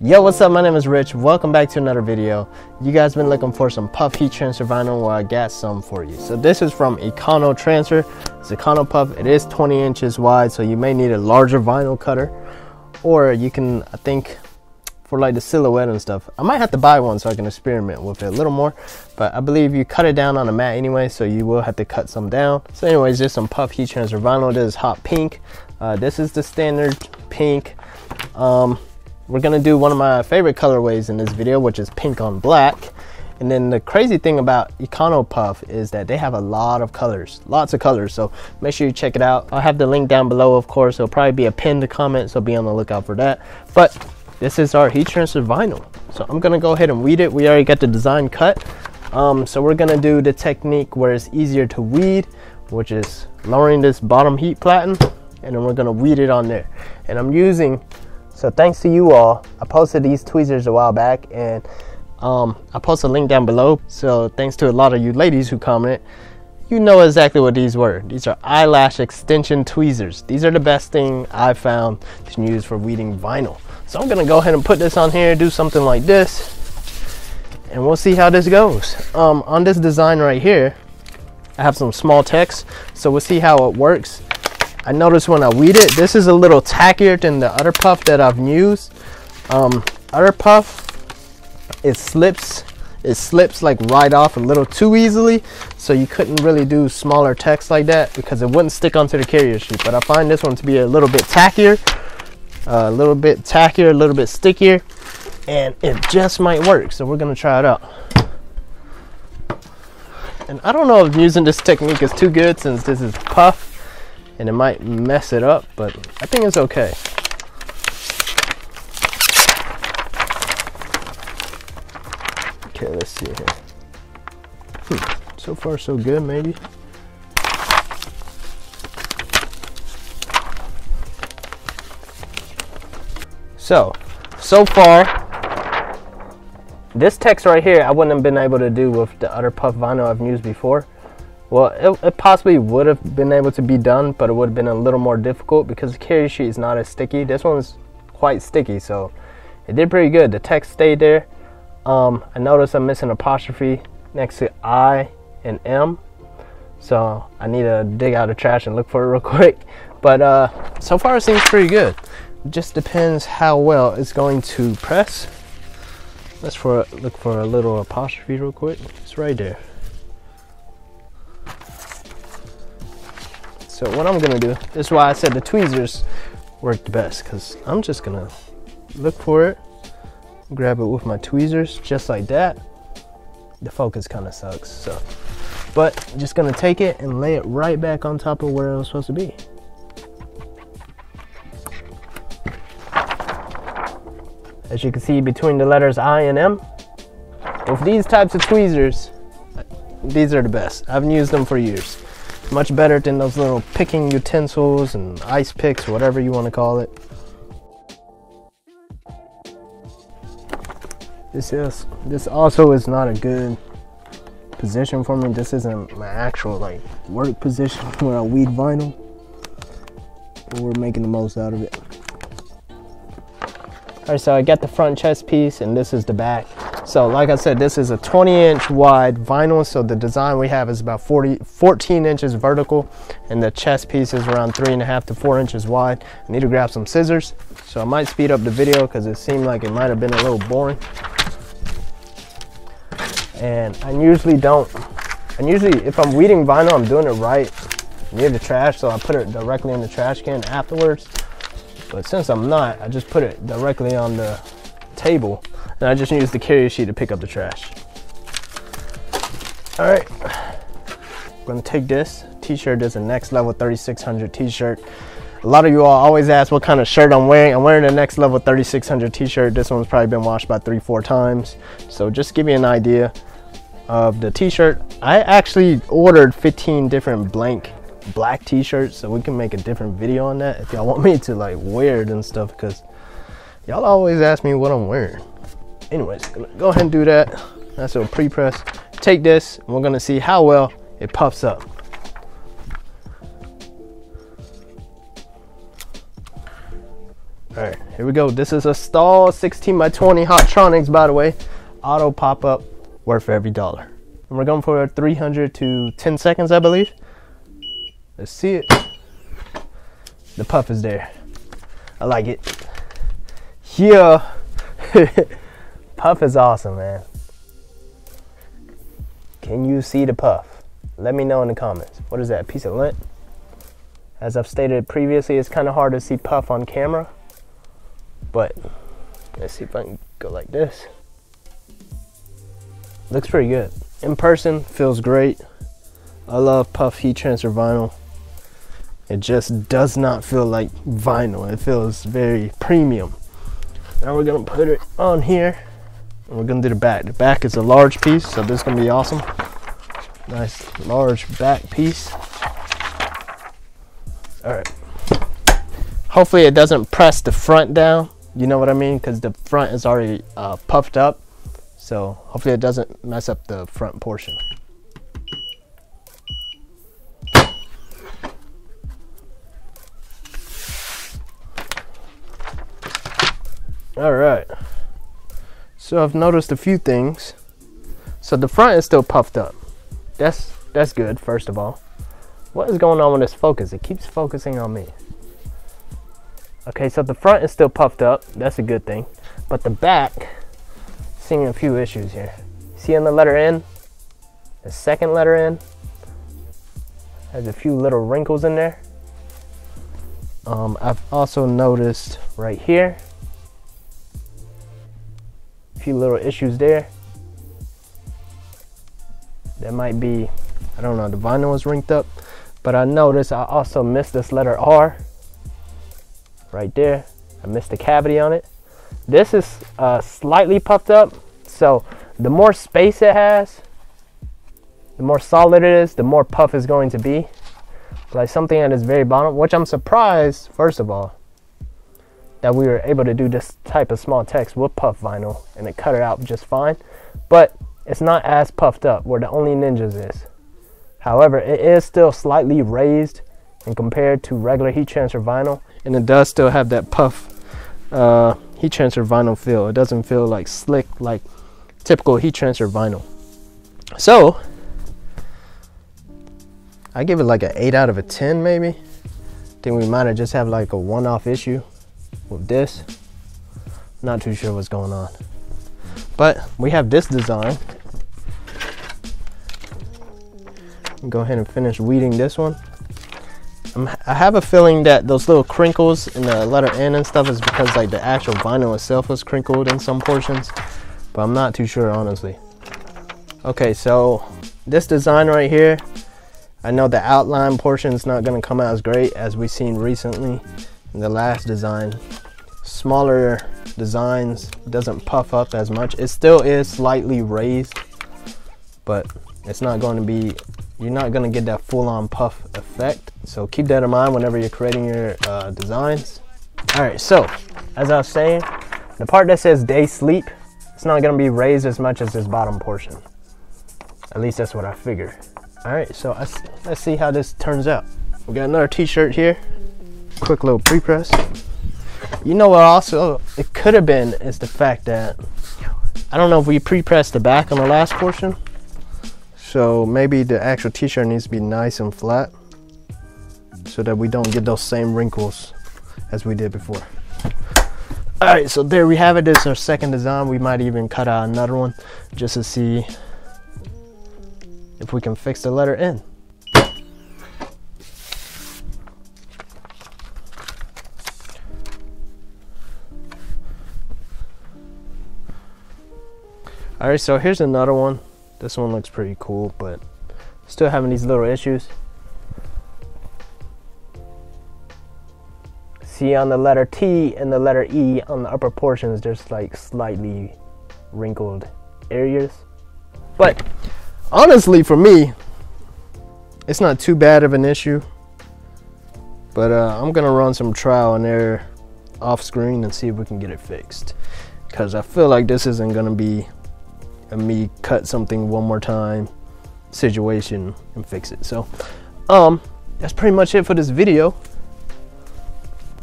Yo, what's up? My name is Rich. Welcome back to another video. You guys been looking for some puff heat transfer vinyl, well I got some for you. So this is from Econo Transfer. It's Econo Puff. It is 20 inches wide, so you may need a larger vinyl cutter. Or you can, I think, for like the silhouette and stuff. I might have to buy one so I can experiment with it a little more. But I believe you cut it down on a mat anyway, so you will have to cut some down. So anyways, just some puff heat transfer vinyl. This is hot pink. Uh, this is the standard pink. Um, we're gonna do one of my favorite colorways in this video, which is pink on black. And then the crazy thing about Econo Puff is that they have a lot of colors, lots of colors. So make sure you check it out. I'll have the link down below, of course. It'll probably be a pinned comment, so be on the lookout for that. But this is our heat transfer vinyl. So I'm gonna go ahead and weed it. We already got the design cut. Um, so we're gonna do the technique where it's easier to weed, which is lowering this bottom heat platen, and then we're gonna weed it on there. And I'm using so thanks to you all, I posted these tweezers a while back and um, I post a link down below. So thanks to a lot of you ladies who commented, you know exactly what these were. These are eyelash extension tweezers. These are the best thing I've found to use for weeding vinyl. So I'm gonna go ahead and put this on here, do something like this, and we'll see how this goes. Um, on this design right here, I have some small text, so we'll see how it works I noticed when I weed it, this is a little tackier than the other puff that I've used. Um, other puff, it slips, it slips like right off a little too easily. So you couldn't really do smaller text like that because it wouldn't stick onto the carrier sheet. But I find this one to be a little bit tackier, a little bit tackier, a little bit stickier, and it just might work. So we're gonna try it out. And I don't know if using this technique is too good since this is puff and it might mess it up, but I think it's okay. Okay, let's see here. Hmm, so far so good, maybe. So, so far, this text right here, I wouldn't have been able to do with the other puff vinyl I've used before. Well, it, it, possibly would have been able to be done, but it would have been a little more difficult because the carrier sheet is not as sticky. This one's quite sticky, so it did pretty good. The text stayed there. Um, I noticed I'm missing apostrophe next to I and M, so I need to dig out the trash and look for it real quick. But uh, so far it seems pretty good. It just depends how well it's going to press. Let's for look for a little apostrophe real quick. It's right there. So what I'm gonna do, this is why I said the tweezers work the best, because I'm just gonna look for it, grab it with my tweezers, just like that. The focus kind of sucks, so. But just gonna take it and lay it right back on top of where it was supposed to be. As you can see between the letters I and M, with these types of tweezers, these are the best. I've used them for years much better than those little picking utensils and ice picks, whatever you want to call it. This is this also is not a good position for me. This isn't my actual like work position where I weed vinyl. But we're making the most out of it. Alright, so I got the front chest piece and this is the back. So like I said, this is a 20 inch wide vinyl. So the design we have is about 40, 14 inches vertical and the chest piece is around three and a half to four inches wide. I need to grab some scissors. So I might speed up the video because it seemed like it might have been a little boring. And I usually don't, and usually if I'm weeding vinyl, I'm doing it right near the trash. So I put it directly in the trash can afterwards. But since I'm not, I just put it directly on the table I just use the carrier sheet to pick up the trash. All right, I'm gonna take this t-shirt. This is a Next Level 3600 t-shirt. A lot of you all always ask what kind of shirt I'm wearing. I'm wearing a Next Level 3600 t-shirt. This one's probably been washed about three, four times. So just give you an idea of the t-shirt. I actually ordered 15 different blank black t-shirts so we can make a different video on that if y'all want me to like wear it and stuff because y'all always ask me what I'm wearing anyways, go ahead and do that. That's a pre-press. Take this, we're gonna see how well it puffs up. All right, here we go. This is a Stahls 16 by 20 Hotronix, by the way. Auto pop-up, worth every dollar. And we're going for 300 to 10 seconds, I believe. Let's see it. The puff is there. I like it. Yeah. puff is awesome, man. Can you see the puff? Let me know in the comments. What is that, piece of lint? As I've stated previously, it's kind of hard to see puff on camera. But let's see if I can go like this. Looks pretty good. In person, feels great. I love puff heat transfer vinyl. It just does not feel like vinyl. It feels very premium. Now we're gonna put it on here. We're gonna do the back. The back is a large piece, so this is gonna be awesome. Nice large back piece. All right. Hopefully it doesn't press the front down. You know what I mean? Because the front is already uh, puffed up. So hopefully it doesn't mess up the front portion. All right. So I've noticed a few things. So the front is still puffed up. That's that's good, first of all. What is going on with this focus? It keeps focusing on me. Okay, so the front is still puffed up. That's a good thing. But the back, seeing a few issues here. See on the letter N? The second letter N has a few little wrinkles in there. Um, I've also noticed right here few little issues there. That might be, I don't know, the vinyl was rinked up. But I noticed I also missed this letter R right there. I missed the cavity on it. This is uh, slightly puffed up. So the more space it has, the more solid it is, the more puff is going to be. Like something at its very bottom, which I'm surprised, first of all, that we were able to do this type of small text with puff vinyl and it cut it out just fine. But it's not as puffed up where the only ninjas is. However, it is still slightly raised and compared to regular heat transfer vinyl and it does still have that puff uh, heat transfer vinyl feel. It doesn't feel like slick like typical heat transfer vinyl. So I give it like an 8 out of a 10 maybe. Think we might have just have like a one-off issue with this. Not too sure what's going on. But we have this design. Go ahead and finish weeding this one. I'm, i have a feeling that those little crinkles in the letter N and stuff is because like the actual vinyl itself was crinkled in some portions, but I'm not too sure honestly. Okay, so this design right here, I know the outline portion is not gonna come out as great as we've seen recently in the last design. Smaller designs doesn't puff up as much. It still is slightly raised, but it's not going to be you're not going to get that full-on puff effect. So keep that in mind whenever you're creating your uh, designs. All right, so as I was saying, the part that says day sleep, it's not going to be raised as much as this bottom portion. At least that's what I figure All right, so let's, let's see how this turns out. We got another t-shirt here. Quick little pre-press. You know what also it could have been is the fact that I don't know if we pre-pressed the back on the last portion so maybe the actual t-shirt needs to be nice and flat so that we don't get those same wrinkles as we did before. All right, so there we have it. This is our second design. We might even cut out another one just to see if we can fix the letter N. All right, so here's another one. This one looks pretty cool, but still having these little issues. See on the letter T and the letter E on the upper portions, there's like slightly wrinkled areas. But honestly, for me, it's not too bad of an issue. But uh, I'm gonna run some trial and error off screen and see if we can get it fixed. Because I feel like this isn't gonna be and me cut something one more time situation and fix it. So, um, that's pretty much it for this video.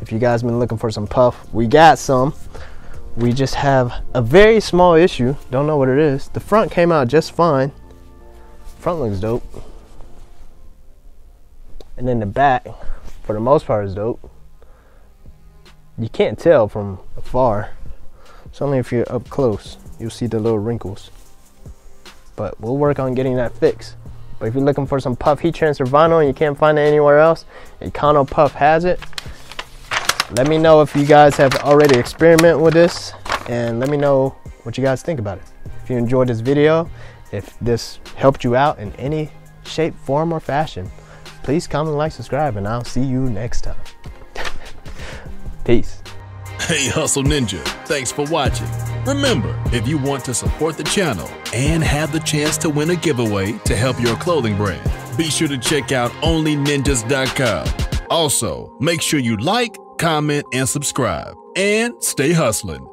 If if you guys been looking for some puff, we got some. We just have a very small issue. Don't know what it is. The front came out just fine. Front looks dope. And then the back, for the most part, is dope. You can't tell from afar. It's only if you're up close, you'll see the little wrinkles. But we'll work on getting that fixed. But if you're looking for some puff heat transfer vinyl and you can't find it anywhere else, Econo Puff has it. Let me know if you guys have already experimented with this and let me know what you guys think about it. If you enjoyed this video, if this helped you out in any shape, form, or fashion, please comment, like, subscribe, and I'll see you next time. Peace. Hey Hustle Ninja, thanks for watching. Remember, if you want to support the channel and have the chance to win a giveaway to help your clothing brand, be sure to check out onlyninjas.com. Also, make sure you like, comment, and subscribe. And stay hustling.